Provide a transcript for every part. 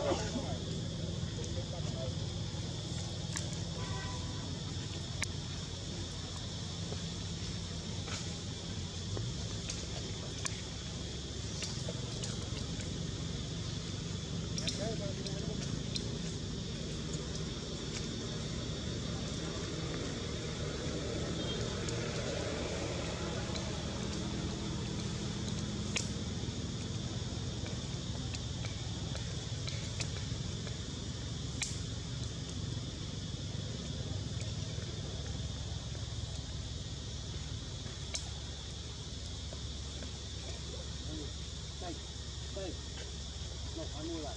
Oh, Manila.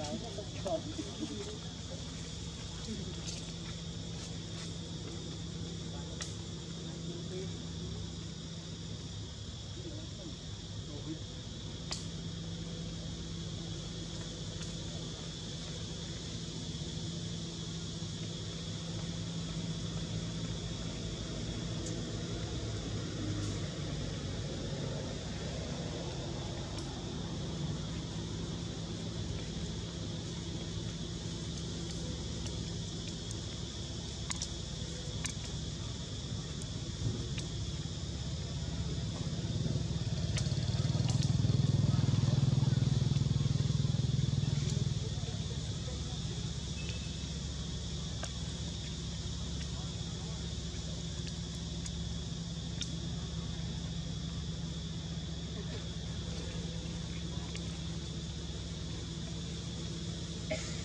Kamera itu tekon. Okay.